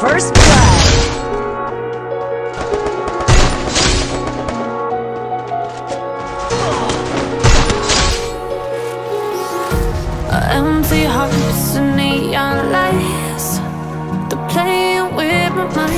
first blood. Empty hearts and neon lights They're playing with my mind